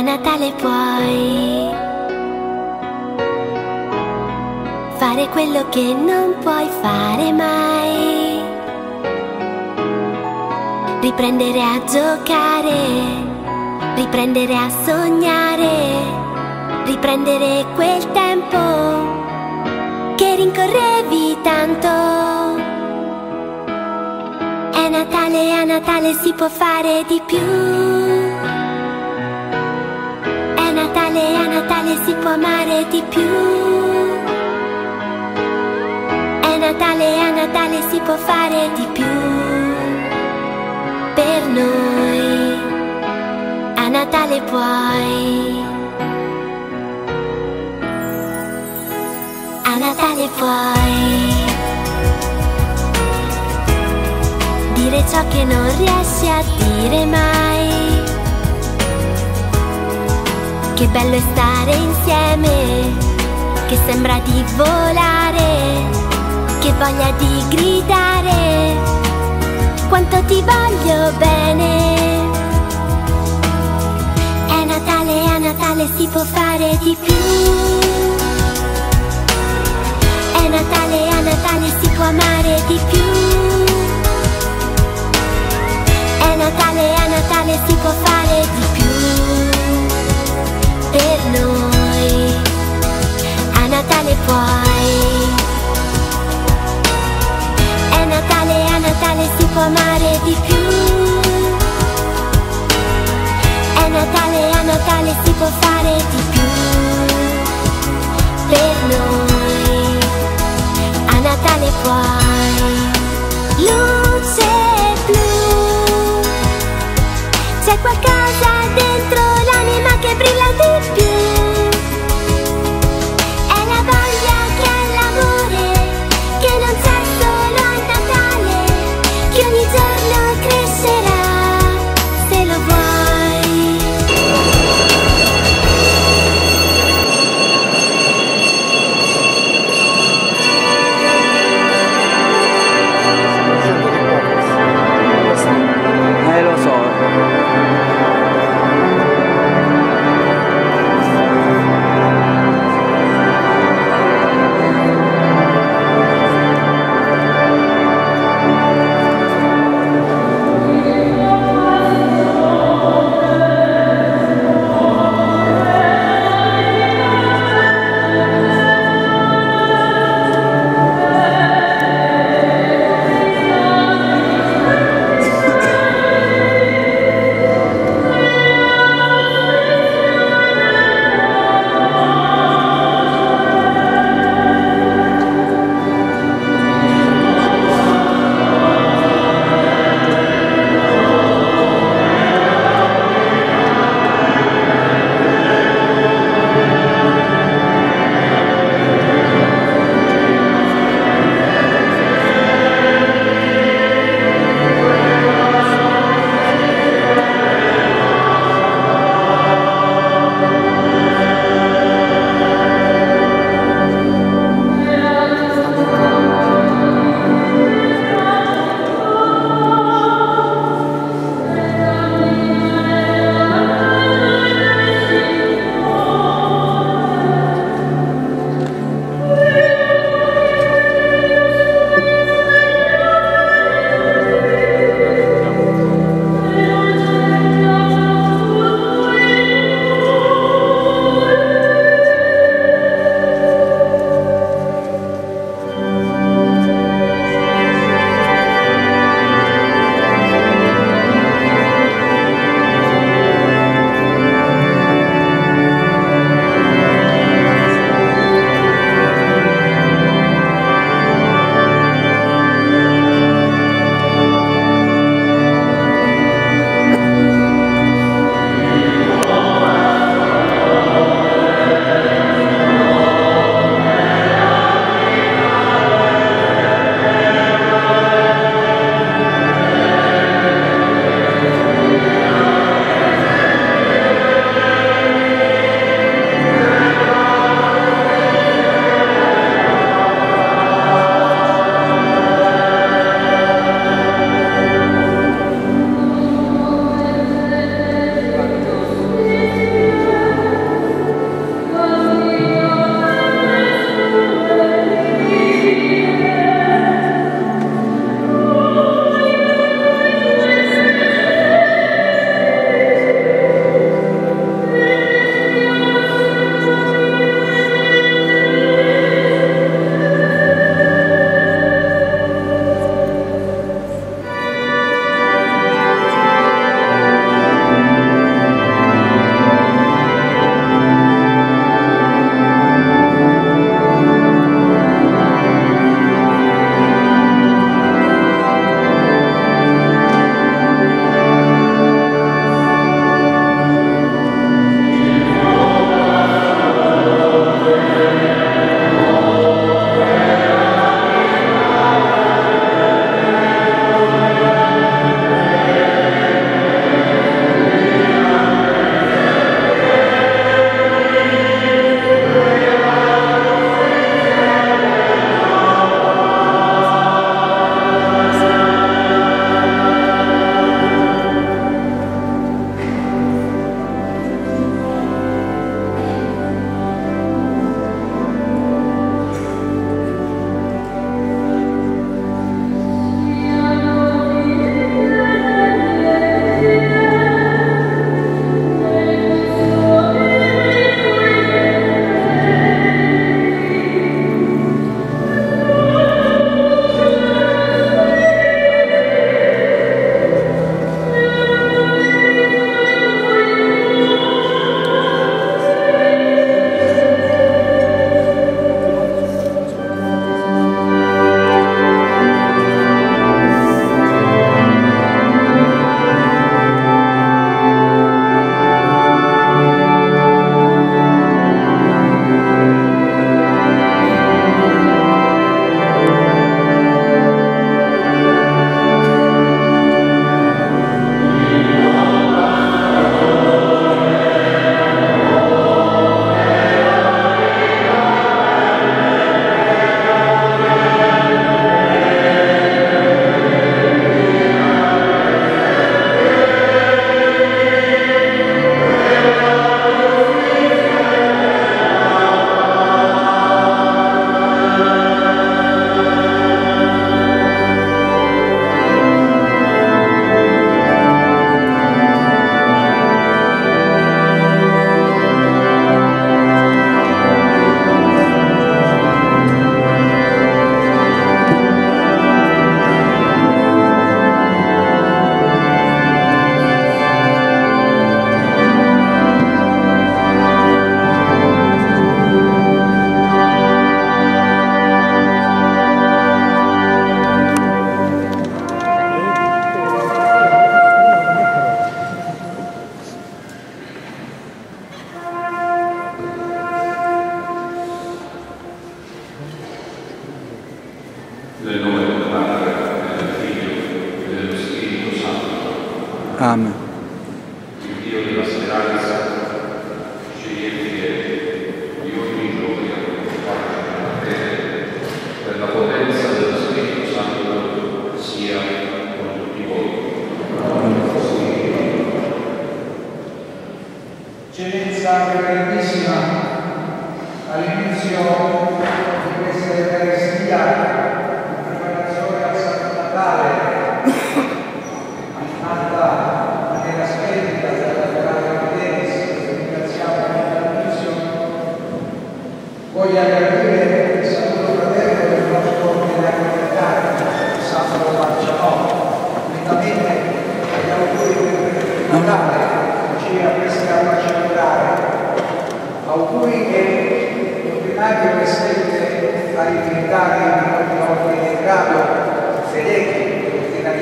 A Natale puoi fare quello che non puoi fare mai. Riprendere a giocare, riprendere a sognare, riprendere quel tempo che rincorrevi tanto. È Natale, a Natale si può fare di più. Natale, a Natale si può amare di più. È Natale, a Natale si può fare di più. Per noi, a Natale puoi. A Natale puoi. Dire ciò che non riesci a dire mai. Che bello è stare insieme, che sembra di volare, che voglia di gridare, quanto ti voglio bene. È Natale, a Natale si può fare di più. È Natale, a Natale si può amare di più. È Natale, a Natale si può fare di più per noi. A Natale puoi. È Natale, a Natale si può amare di più. È Natale, a Natale si può fare di più per noi. A Natale puoi. Luce C'è qualcosa dentro l'anima che brilla di più.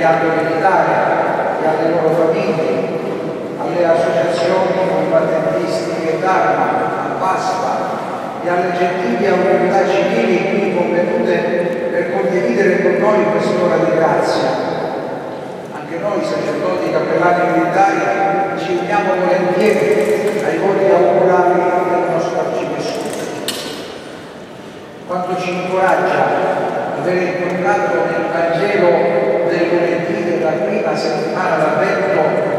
Dell'ordinariato militare e alle loro famiglie, alle associazioni combattentistiche d'arma, a PASPA e alle gentili autorità civili qui convenute per condividere con noi quest'ora di grazia. Anche noi sacerdoti cappellani militari ci uniamo volentieri ai voti augurali del nostro arcivescovo. Quanto ci incoraggia aver incontrato nel Vangelo lunedì della prima settimana d'avvento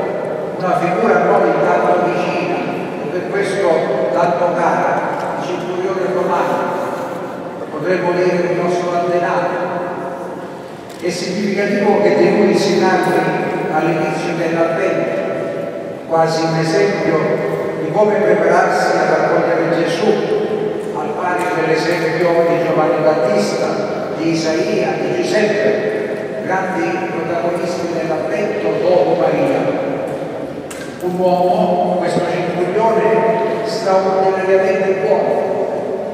una figura noi tanto vicina e per questo tanto cara, il centurione romano, potremmo dire il nostro antenato. È significativo che di lui si narri all'inizio dell'avvento, quasi un esempio di come prepararsi ad accogliere Gesù, al pari dell'esempio di Giovanni Battista, di Isaia, di Giuseppe, grandi protagonisti dell'avvento dopo Maria. Un uomo, questo centurione, straordinariamente buono,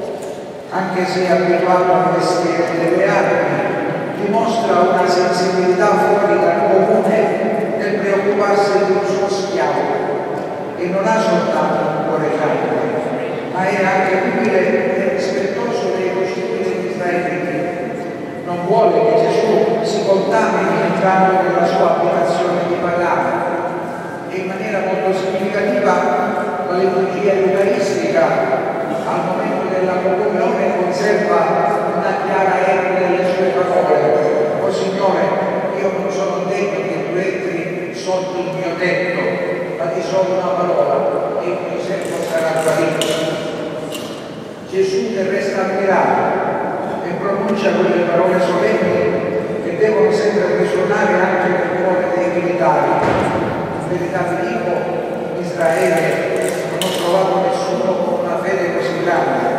anche se abituato a vestire delle armi, dimostra una sensibilità fuori dal comune nel preoccuparsi di un suo schiavo e non ha soltanto un cuore grande, ma è anche umile e rispettoso dei costituenti israeliti. Non vuole che Gesù si contamini entrando nella sua abitazione di pagano e in maniera molto significativa la liturgia eucaristica al momento della comunione conserva una chiara eco delle sue parole. Oh Signore, io non sono degno che tu entri sotto il mio tetto, ma di solo una parola e il mio servo sarà guarito. Gesù ne resta ammirato e pronuncia quelle parole solenni che devono sempre risuonare anche nel cuore dei militari. In verità vi dico, in Israele non ho trovato nessuno con una fede così grande.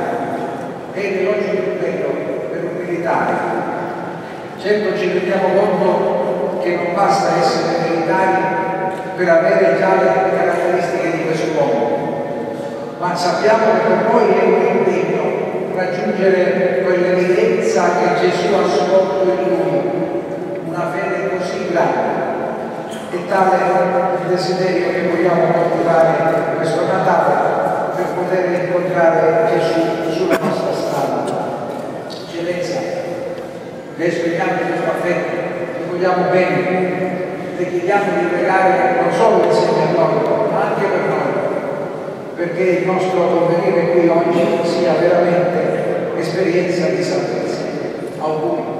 È l'elogio più bello per un militare. Certo ci rendiamo conto che non basta essere militari per avere già le caratteristiche di quest'uomo, ma sappiamo che per noi è un impegno raggiungere quell'evidenza che Gesù ha svolto in lui, una fede così grande. E tale il desiderio che vogliamo coltivare questo Natale per poter incontrare Gesù sulla nostra strada. Eccellenza, le esprimiamo il nostro affetto, ti vogliamo bene, le chiediamo di pregare non solo insieme a noi, ma anche per noi, perché il nostro convenire qui oggi sia veramente esperienza di salvezza. Auguri,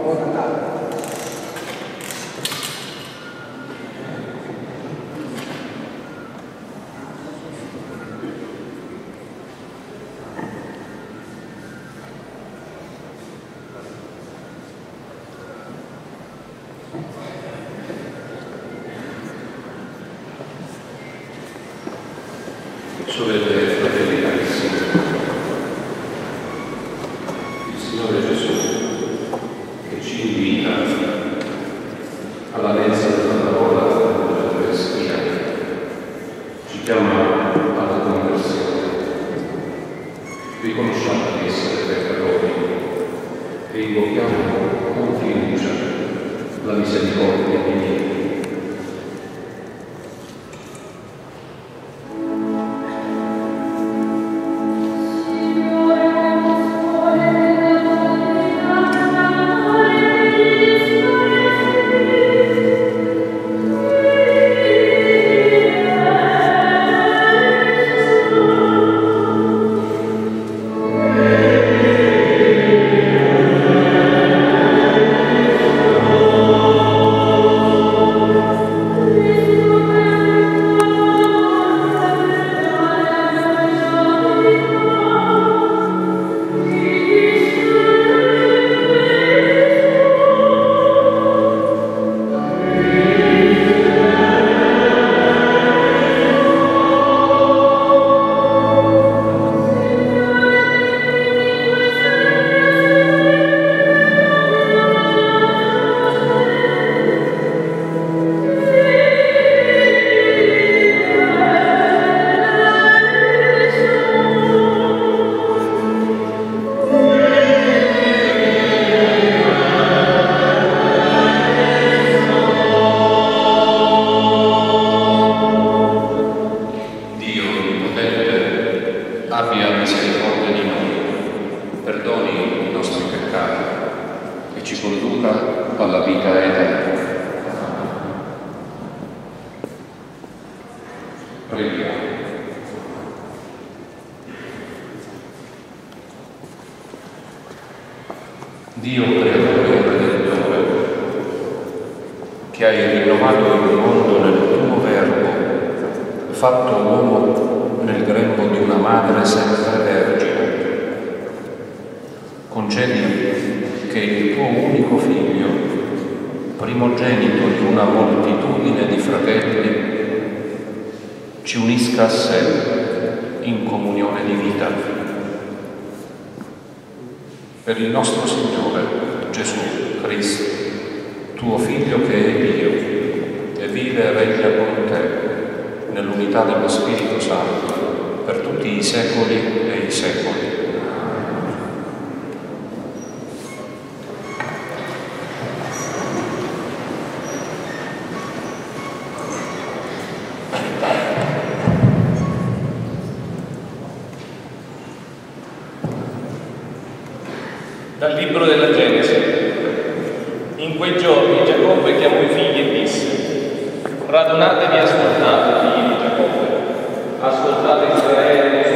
Dal libro della Genesi. In quei giorni Giacobbe chiamò i figli e disse, radunatevi e ascoltate, figli di Giacobbe, ascoltate Israele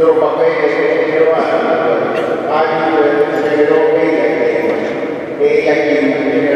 जो पकड़े गए आज भी जो है पेड़ लगी हुई है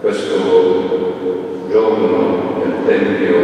Questo giorno nel Tempio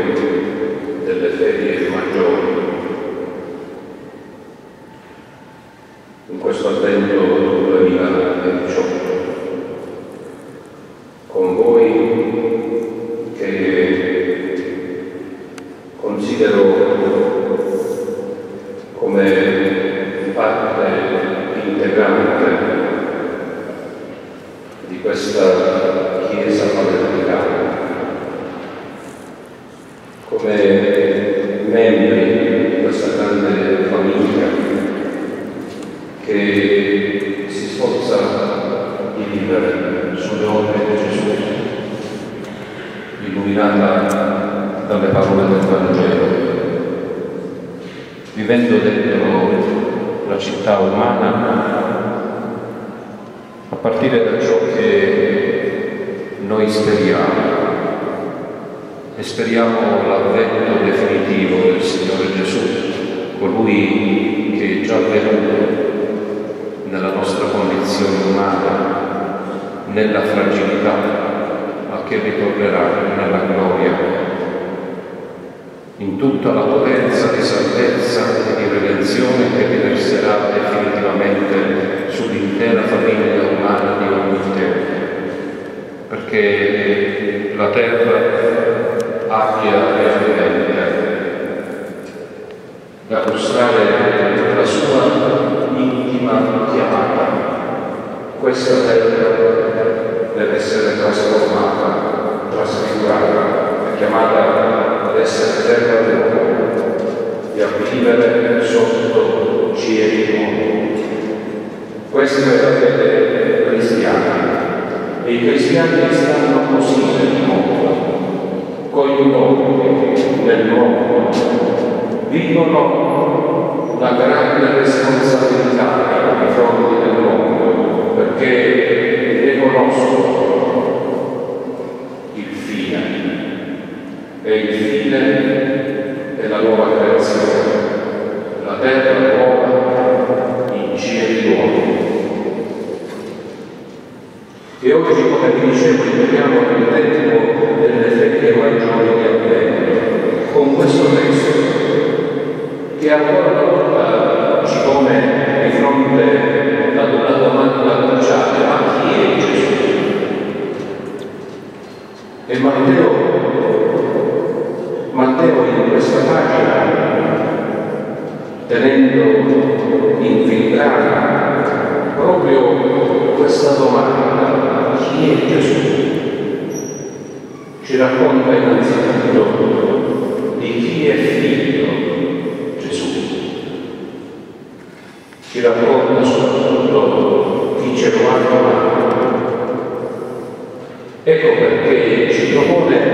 Ecco perché ci propone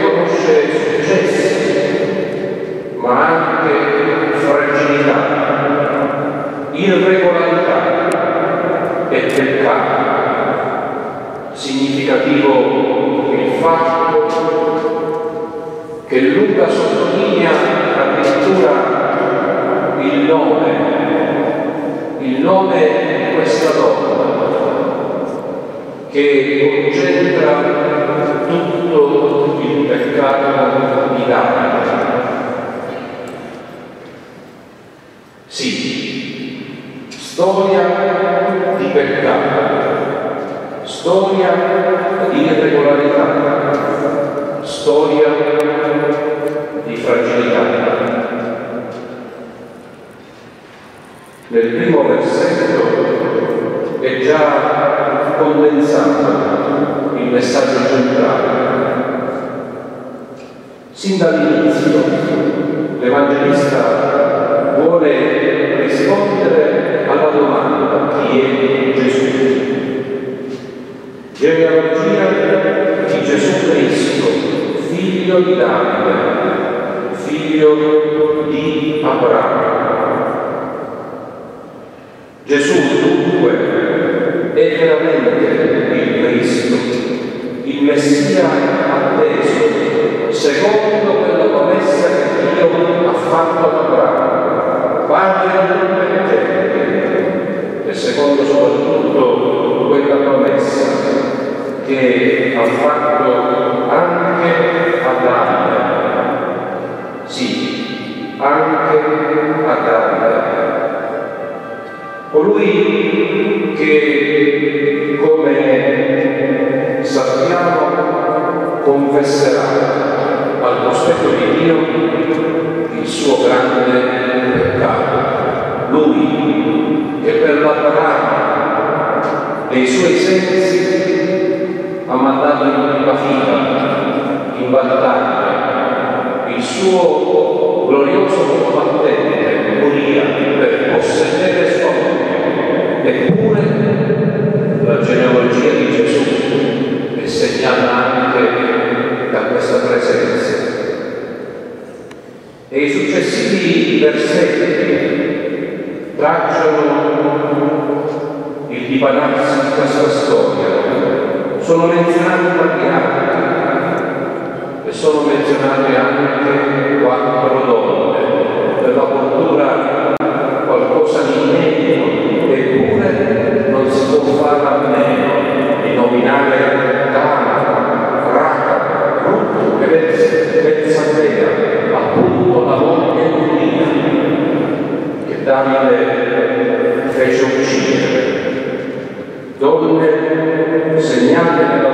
riconosce successi, ma anche fragilità, irregolarità e peccato. Significativo il fatto che Luca sottolinea addirittura il nome, il nome di questa donna che concentra tutto il effettuare una conformità Sì, storia di libertà, storia donde señale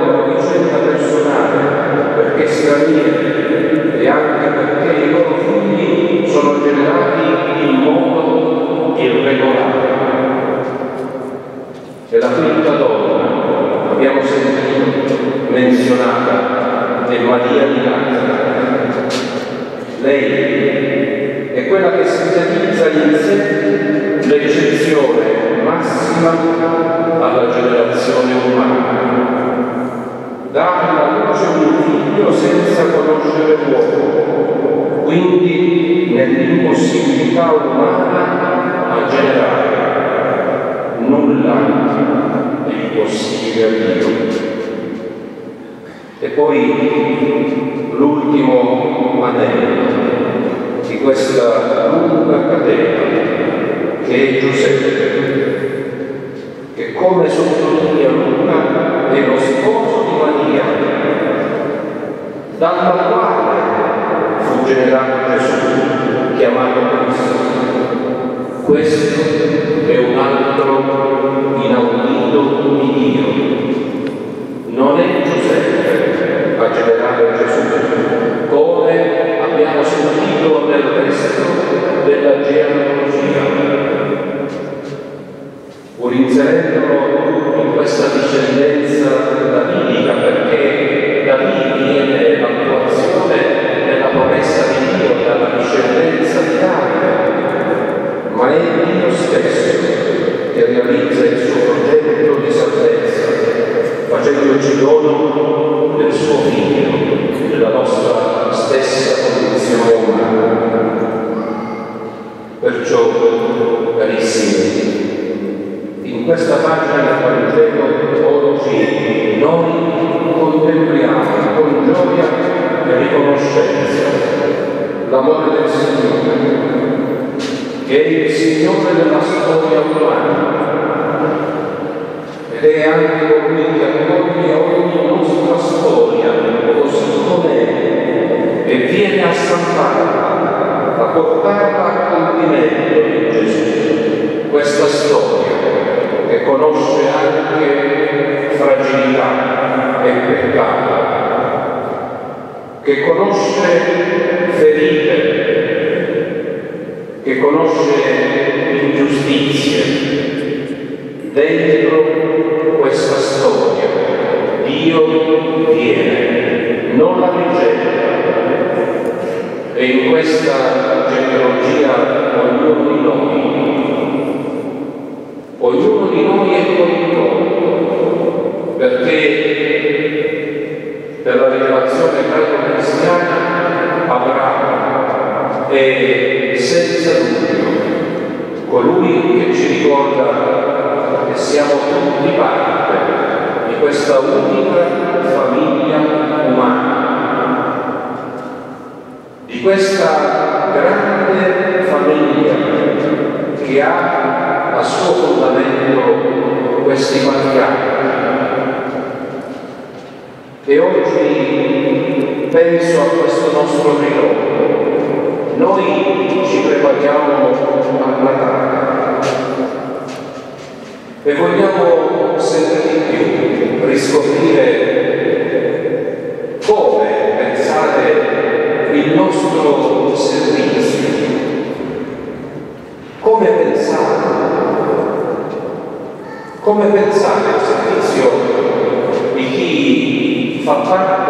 colui che ci ricorda che siamo tutti parte di questa unica famiglia umana, di questa grande famiglia che ha a suo fondamento questi matriarchi. E oggi penso a questo nostro Melone noi ci prepariamo al Natale. E vogliamo sempre di più riscoprire come pensare il nostro servizio, come pensare, come pensare al servizio di chi fa parte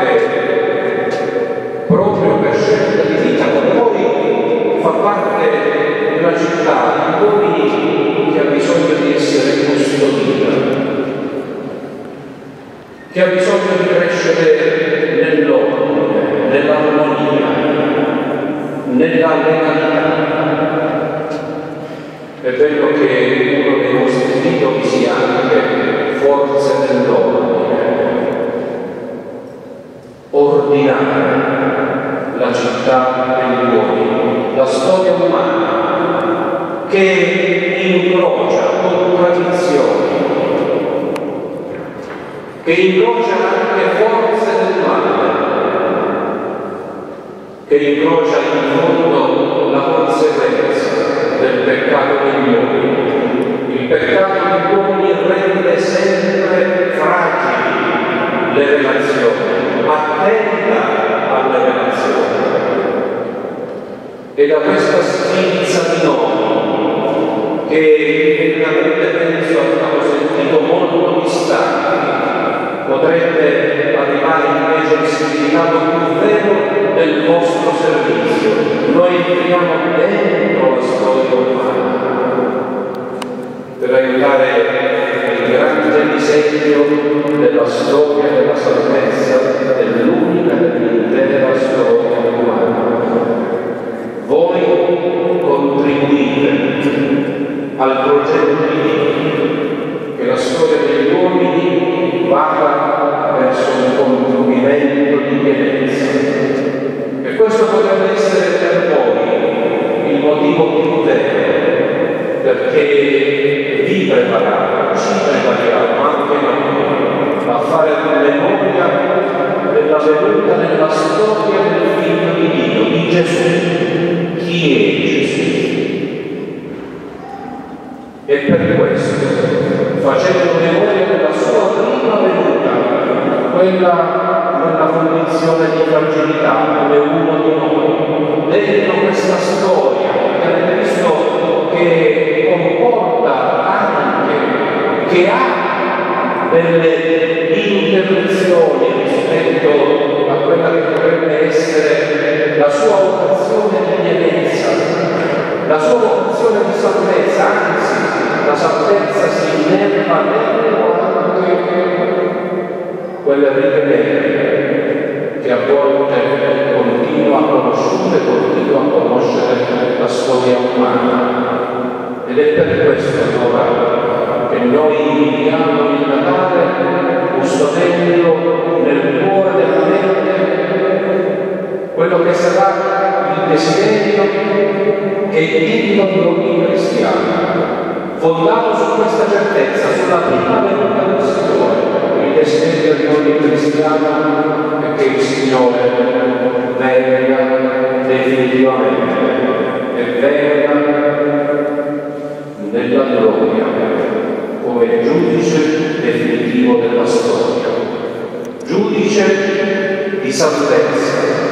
di fragilità come uno di noi, dentro questa storia che avete visto che comporta anche, che ha delle interruzioni rispetto a quella che dovrebbe essere la sua vocazione di pienezza, la sua vocazione di salvezza, anzi la salvezza si innerva dentro anche righe nere che a volte continua a conoscere, continua a conoscere la storia umana. Ed è per questo allora che noi viviamo il Natale custodendo nel cuore della mente quello che sarà il desiderio che è tipico di ogni cristiano, fondato su questa certezza, sulla prima venuta del Signore. Il desiderio di ogni cristiano che il Signore venga definitivamente e venga nella gloria come giudice definitivo della storia, giudice di salvezza,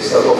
è stato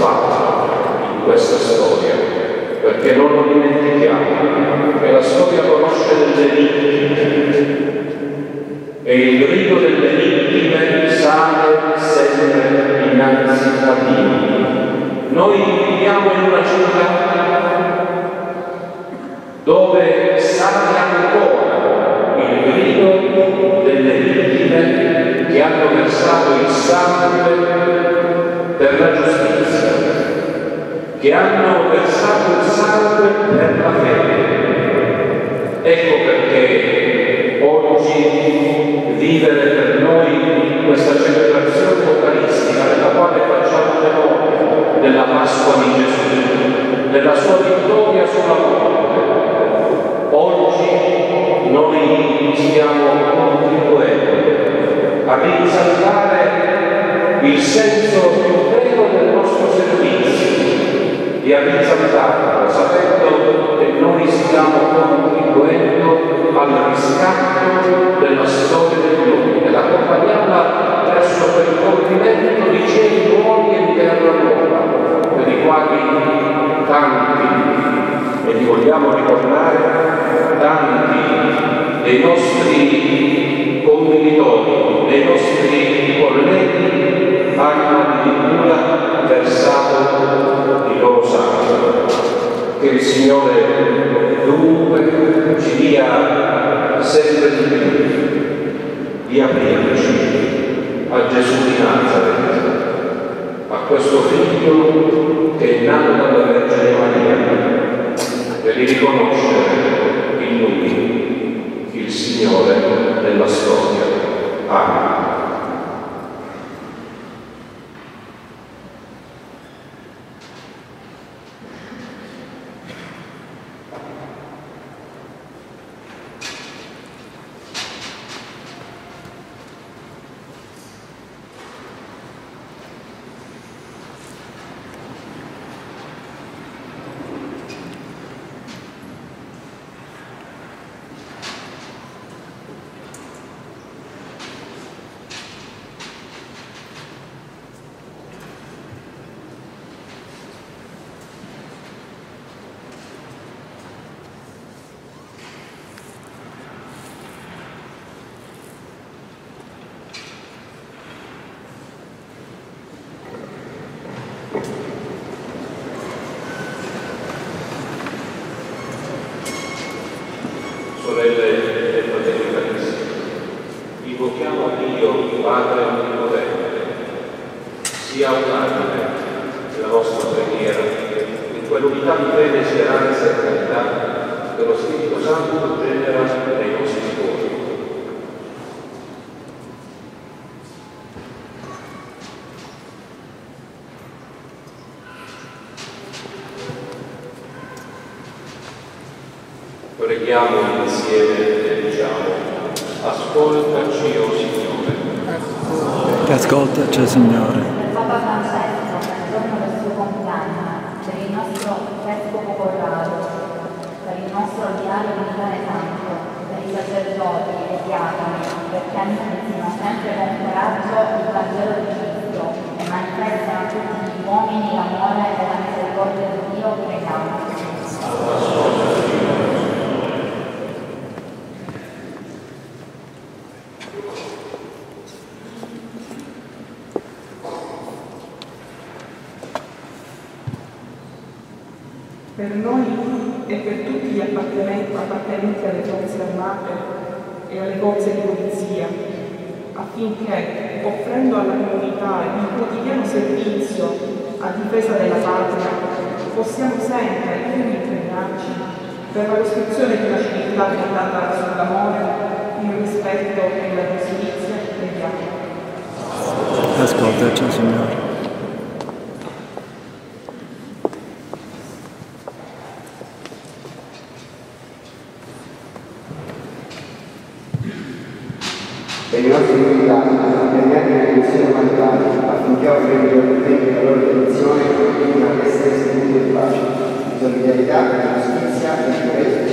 Signore dunque ci dia sempre di più di aprirci a Gesù di Nazareth, a questo figlio che è nato dalla Vergine Maria, per riconoscere in lui il Signore dei nostri invitati mediante la dimensione umanitaria affinché offrano migliormente la loro dimensione e continuino ad essere segni di pace, di solidarietà, di giustizia e di progresso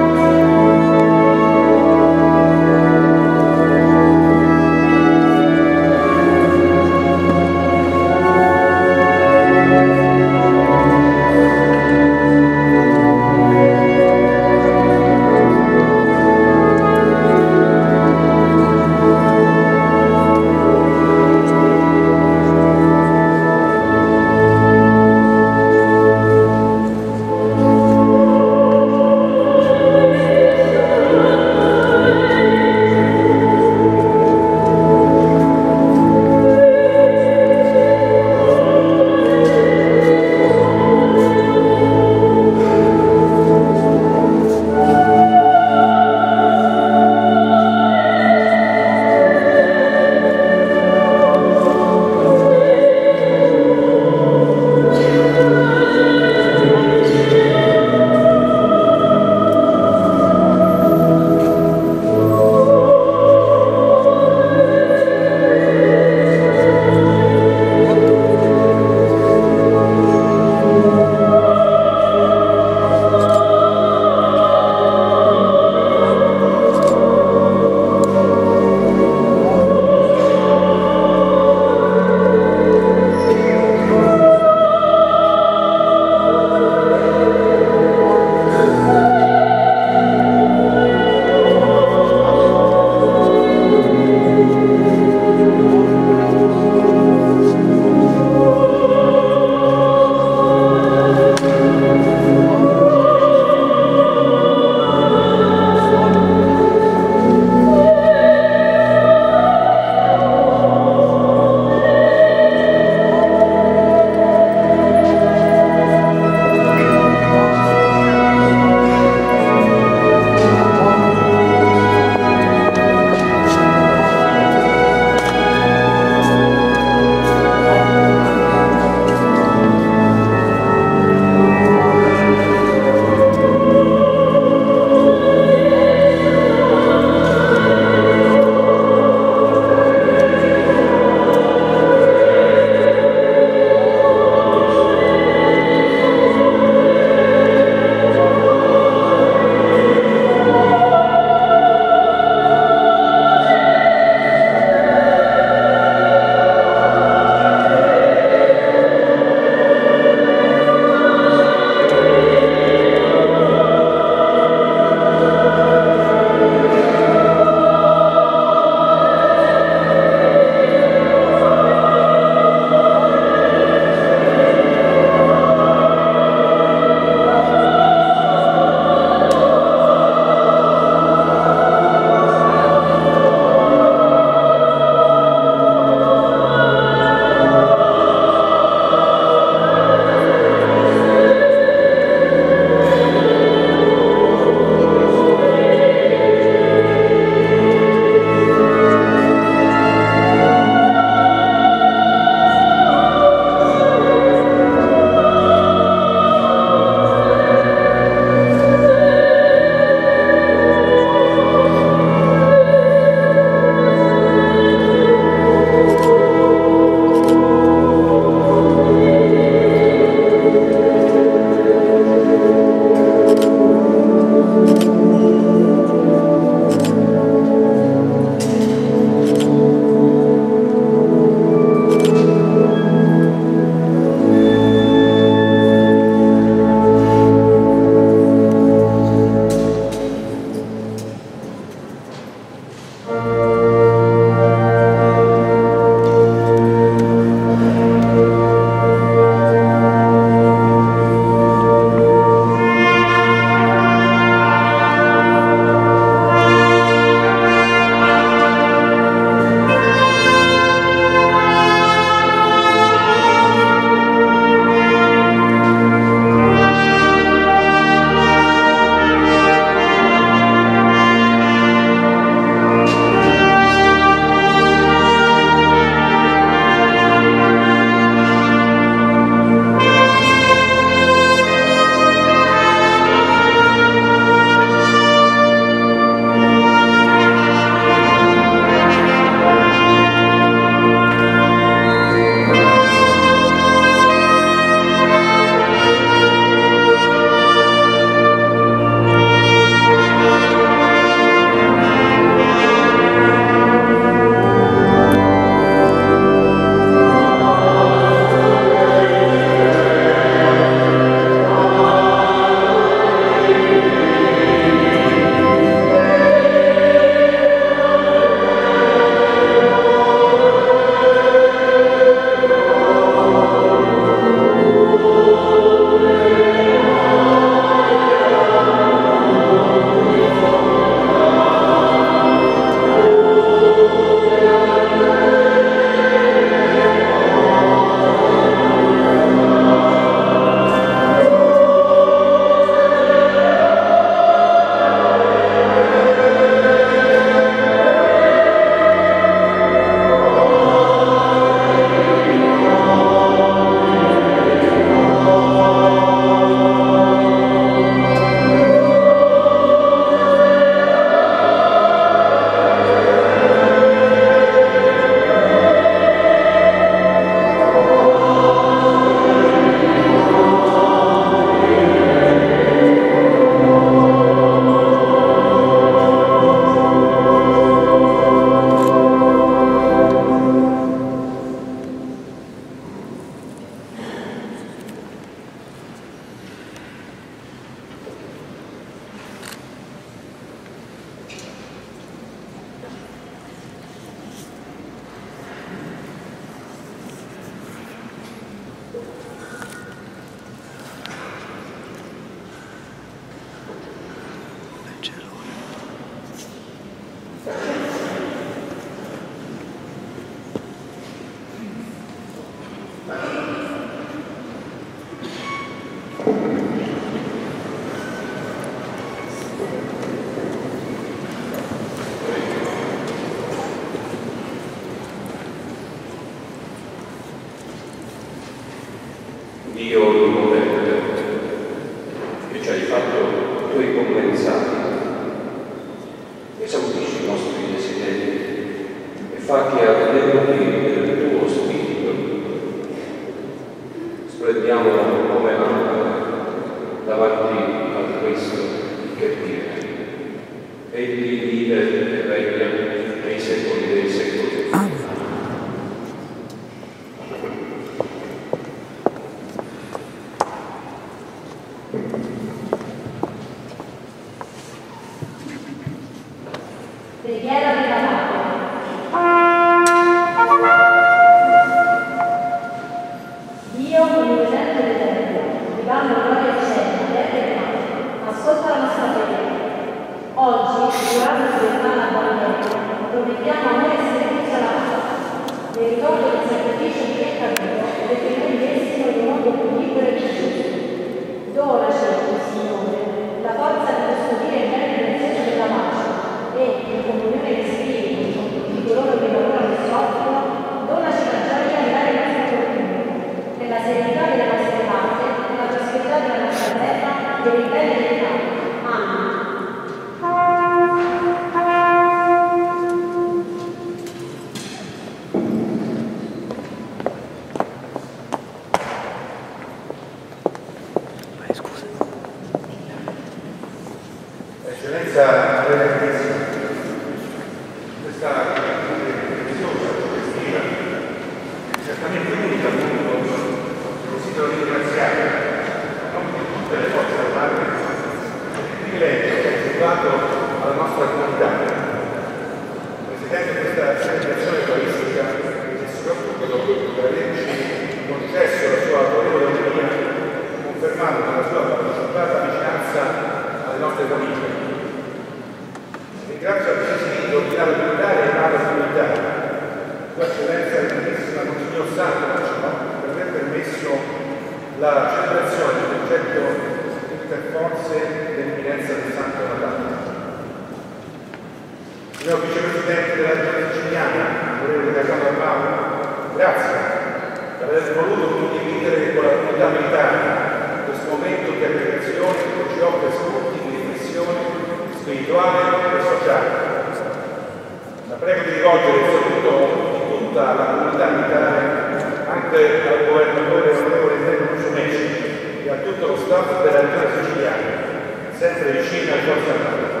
Forze Armate.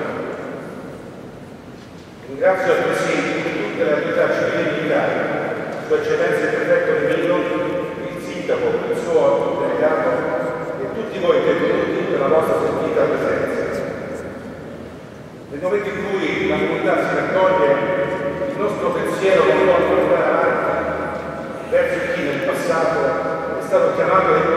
Ringrazio altresì tutte le autorità civili e militari, Sua Eccellenza il Prefetto di Milo, il Sindaco, il suo delegato e tutti voi che benvenuti per la vostra sentita presenza. Nel momento in cui la comunità si raccoglie, il nostro pensiero non può tornare avanti verso chi nel passato è stato chiamato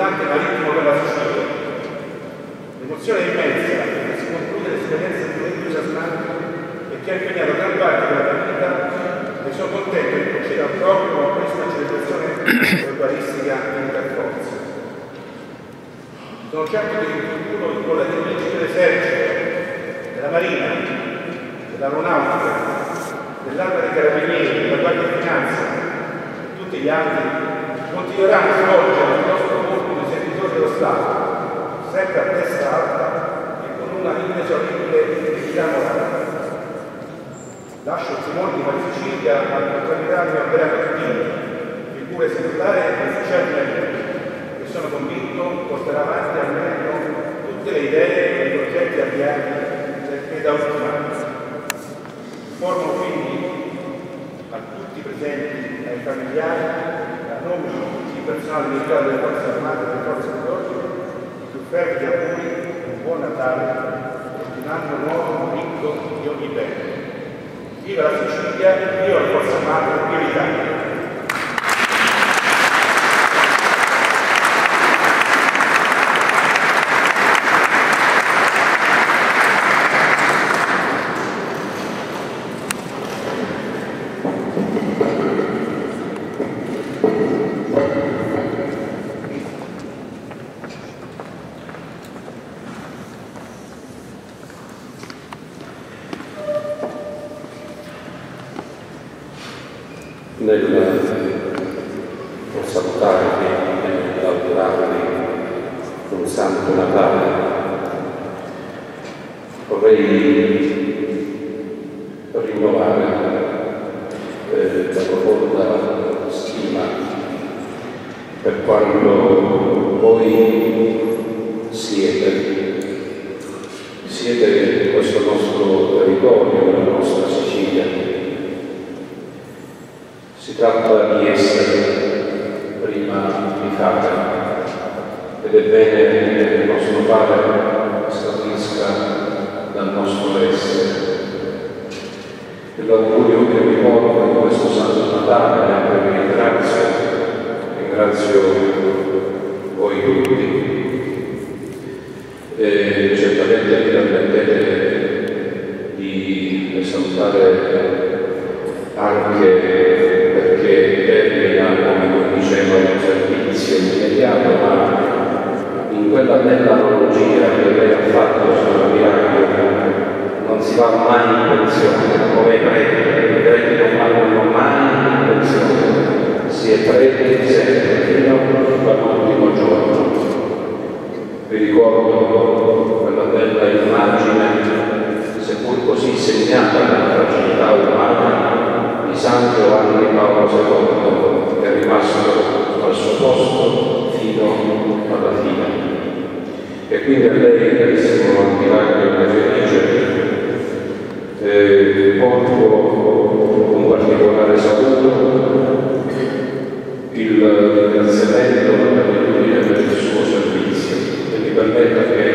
comandante marittimo per la Sicilia. L'emozione immensa che si conclude l'esperienza più entusiasmante e che ha impegnato gran parte della mia vita e sono contento di conoscere proprio con questa celebrazione eucaristica interforza. Sono certo che in futuro la dirigente dell'esercito, della marina, dell'aeronautica, dell'arma dei carabinieri, della guardia di finanza e tutti gli altri continueranno a svolgere il nostro compito di servitori dello Stato, sempre a testa alta e con una inesorabile equità morale. Lascio il timone di Sicilia al mio Andrea Martini, figura esemplare e ufficiale che sono convinto porterà avanti almeno tutte le idee e i progetti avviati e da ultimare. Informo quindi a tutti i presenti, ai familiari, a nome di tutti il personale militare delle forze armate e delle forze dell'ordine, più fervidi auguri, un buon Natale un anno nuovo ricco di ogni bene. Viva la Sicilia, viva le forze armate, viva l'Italia! San Giovanni Paolo II, è rimasto al suo posto fino alla fine. E quindi a lei, carissimo Antilario Felice, eh, porto un particolare saluto, il ringraziamento per per il suo servizio e mi permetta che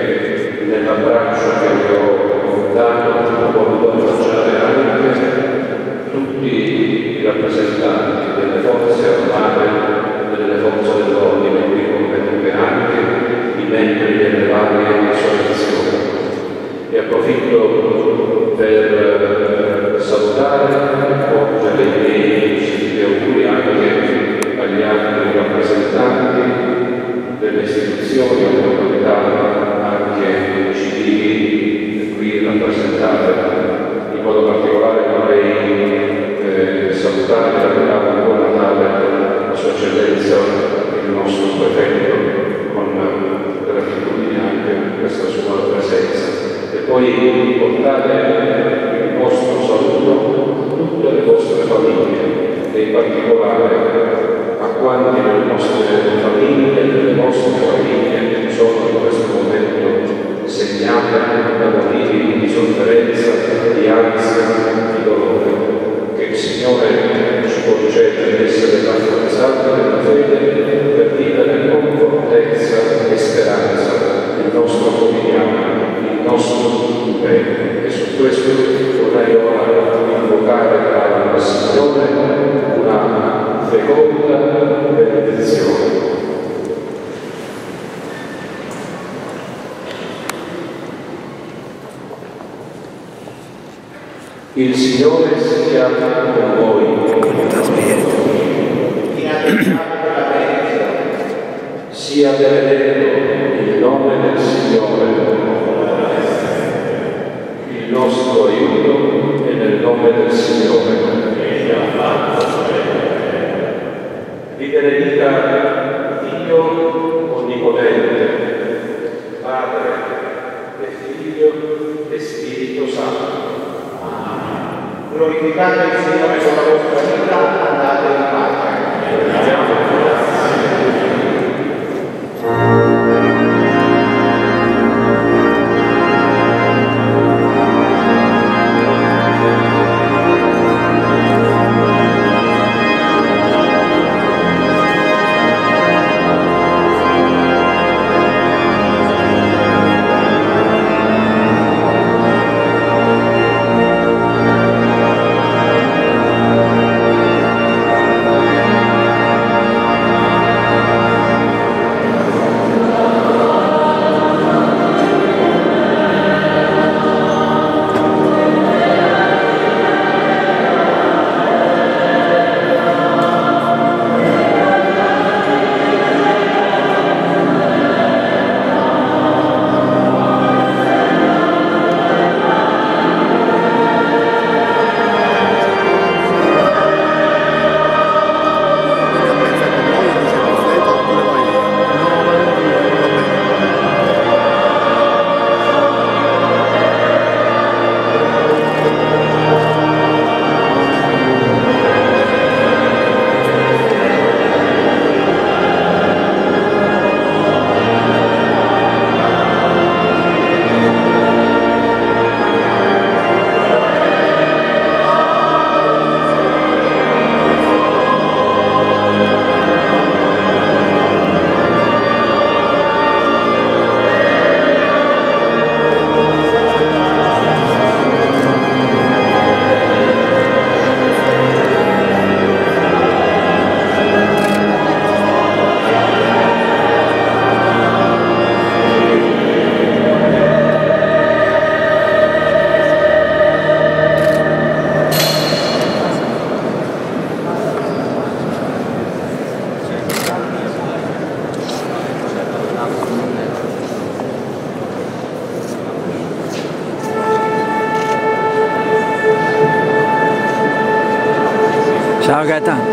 Oh, 打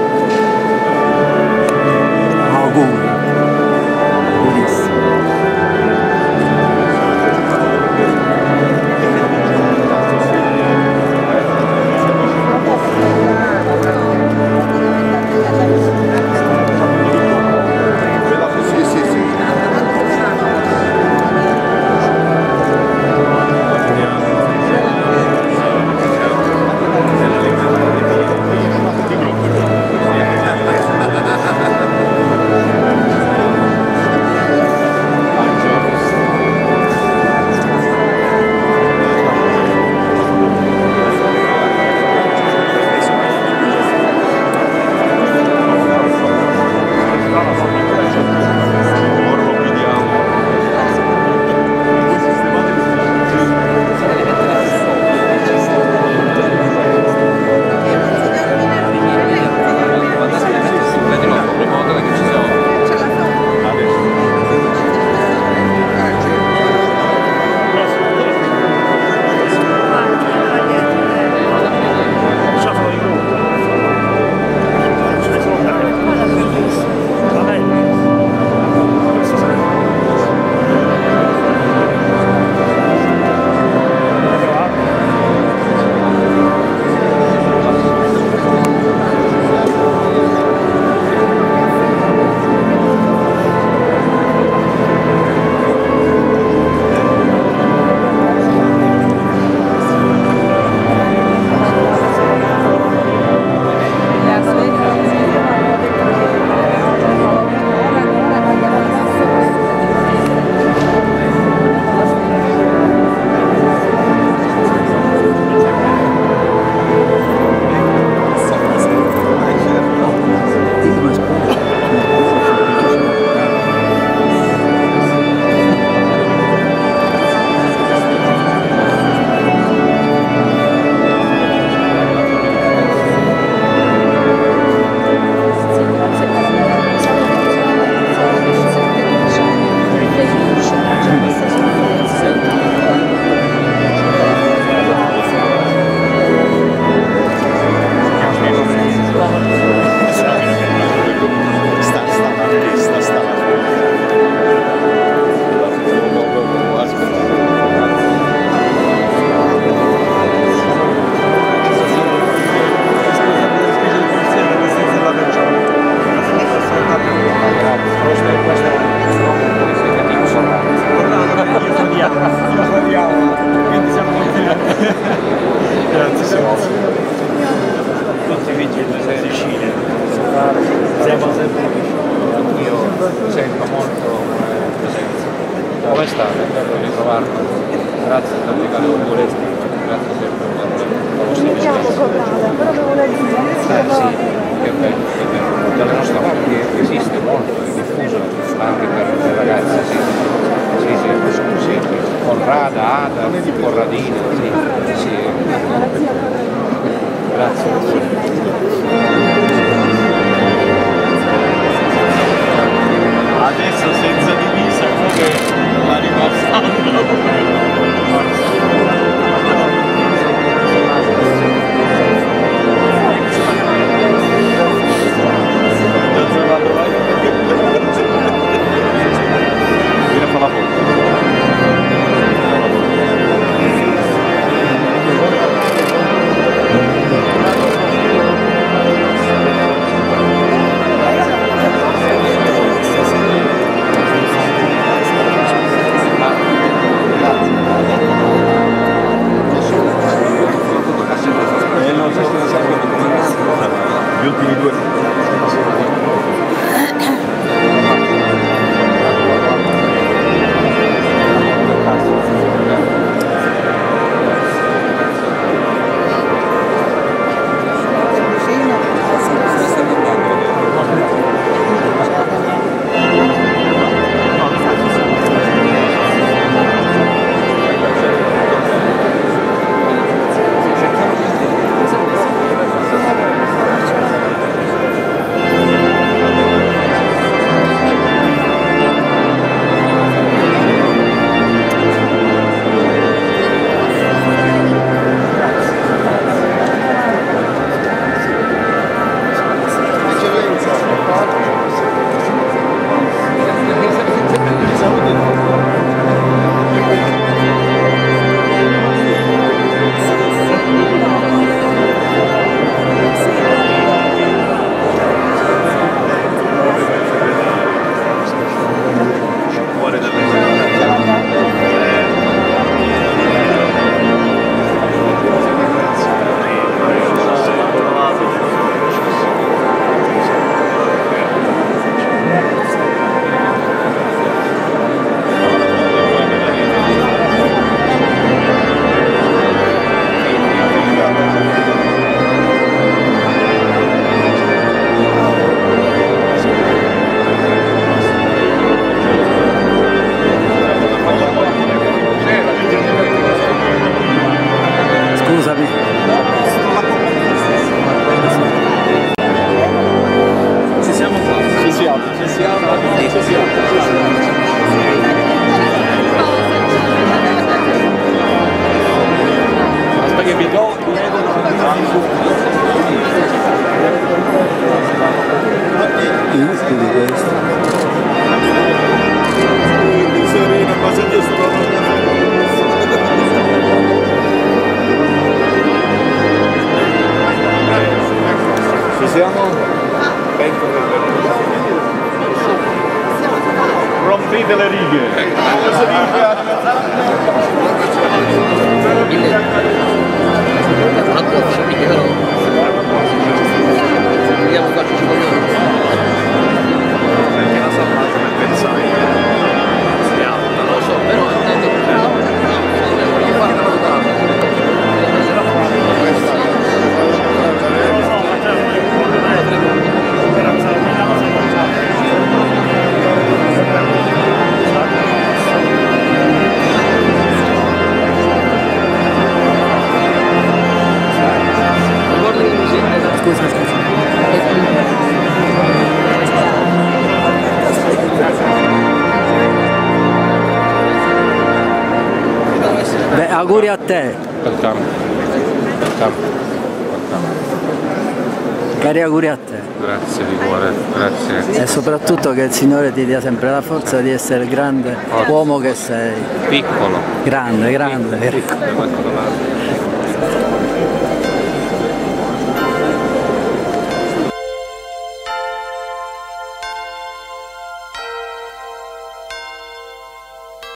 auguri a te. Welcome. Welcome. Welcome. Cari auguri a te. Grazie di cuore, grazie. E soprattutto che il Signore ti dia sempre la forza di essere il grande Forza. uomo che sei. Piccolo. Grande, grande. Piccolo. Piccolo.